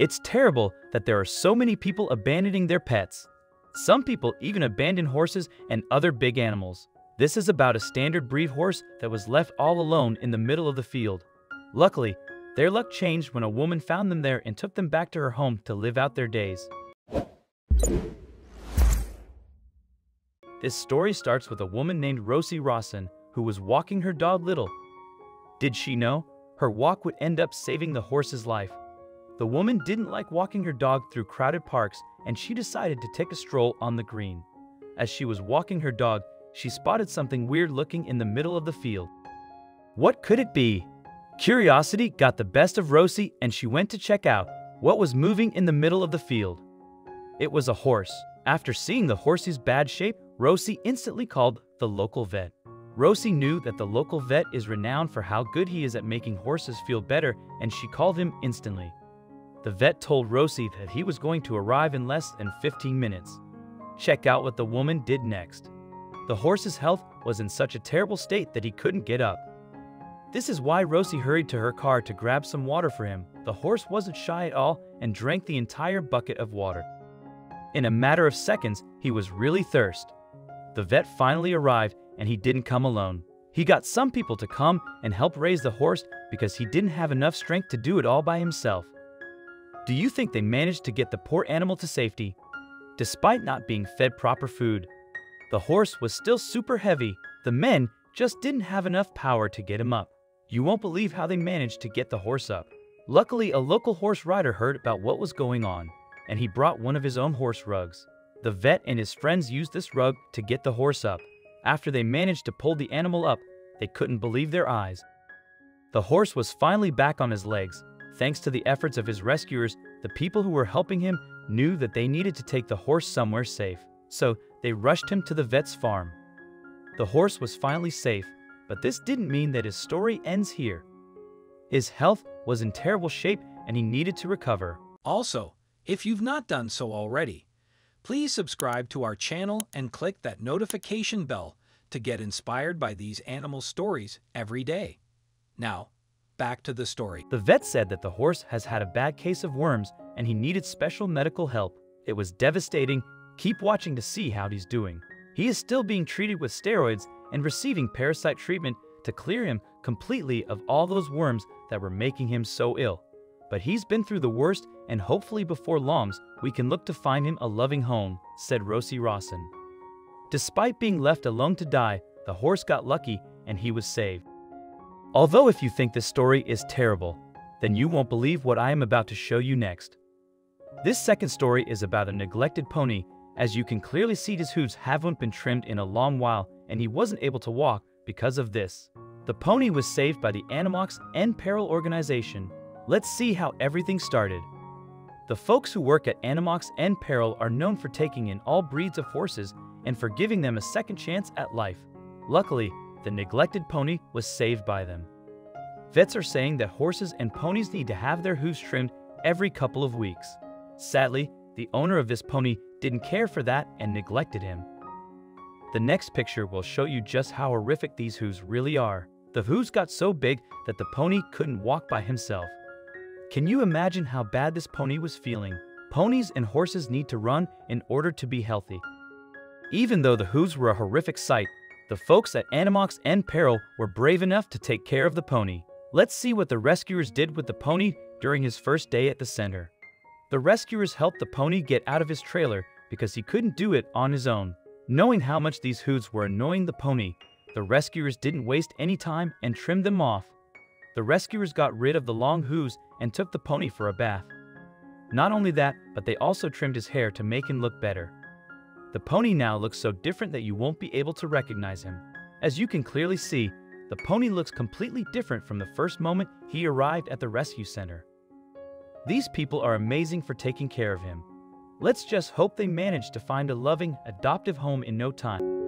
It's terrible that there are so many people abandoning their pets. Some people even abandon horses and other big animals. This is about a standard breed horse that was left all alone in the middle of the field. Luckily, their luck changed when a woman found them there and took them back to her home to live out their days. This story starts with a woman named Rosie Rawson who was walking her dog Little. Did she know? Her walk would end up saving the horse's life. The woman didn't like walking her dog through crowded parks and she decided to take a stroll on the green. As she was walking her dog, she spotted something weird looking in the middle of the field. What could it be? Curiosity got the best of Rosie and she went to check out what was moving in the middle of the field. It was a horse. After seeing the horse's bad shape, Rosie instantly called the local vet. Rosie knew that the local vet is renowned for how good he is at making horses feel better and she called him instantly. The vet told Rosie that he was going to arrive in less than 15 minutes. Check out what the woman did next. The horse's health was in such a terrible state that he couldn't get up. This is why Rosie hurried to her car to grab some water for him. The horse wasn't shy at all and drank the entire bucket of water. In a matter of seconds, he was really thirsty. The vet finally arrived and he didn't come alone. He got some people to come and help raise the horse because he didn't have enough strength to do it all by himself. Do you think they managed to get the poor animal to safety? Despite not being fed proper food, the horse was still super heavy. The men just didn't have enough power to get him up. You won't believe how they managed to get the horse up. Luckily, a local horse rider heard about what was going on, and he brought one of his own horse rugs. The vet and his friends used this rug to get the horse up. After they managed to pull the animal up, they couldn't believe their eyes. The horse was finally back on his legs. Thanks to the efforts of his rescuers, the people who were helping him knew that they needed to take the horse somewhere safe, so they rushed him to the vet's farm. The horse was finally safe, but this didn't mean that his story ends here. His health was in terrible shape and he needed to recover. Also, if you've not done so already, please subscribe to our channel and click that notification bell to get inspired by these animal stories every day. Now, back to the story. The vet said that the horse has had a bad case of worms and he needed special medical help. It was devastating. Keep watching to see how he's doing. He is still being treated with steroids and receiving parasite treatment to clear him completely of all those worms that were making him so ill. But he's been through the worst and hopefully before long, we can look to find him a loving home, said Rosie Rawson. Despite being left alone to die, the horse got lucky and he was saved. Although if you think this story is terrible, then you won't believe what I am about to show you next. This second story is about a neglected pony. As you can clearly see his hooves haven't been trimmed in a long while and he wasn't able to walk because of this. The pony was saved by the Animaux en Péril organization. Let's see how everything started. The folks who work at Animaux en Péril are known for taking in all breeds of horses and for giving them a second chance at life. Luckily, the neglected pony was saved by them. Vets are saying that horses and ponies need to have their hooves trimmed every couple of weeks. Sadly, the owner of this pony didn't care for that and neglected him. The next picture will show you just how horrific these hooves really are. The hooves got so big that the pony couldn't walk by himself. Can you imagine how bad this pony was feeling? Ponies and horses need to run in order to be healthy. Even though the hooves were a horrific sight, the folks at Animaux en Péril were brave enough to take care of the pony. Let's see what the rescuers did with the pony during his first day at the center. The rescuers helped the pony get out of his trailer because he couldn't do it on his own. Knowing how much these hooves were annoying the pony, the rescuers didn't waste any time and trimmed them off. The rescuers got rid of the long hooves and took the pony for a bath. Not only that, but they also trimmed his hair to make him look better. The pony now looks so different that you won't be able to recognize him. As you can clearly see, the pony looks completely different from the first moment he arrived at the rescue center. These people are amazing for taking care of him. Let's just hope they manage to find a loving, adoptive home in no time.